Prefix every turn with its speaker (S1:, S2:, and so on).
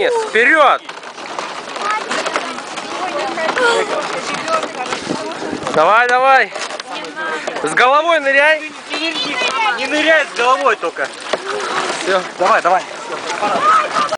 S1: Денис, вперед! Давай, давай! С головой ныряй!
S2: Не ныряй с головой только.
S1: Все, давай, давай.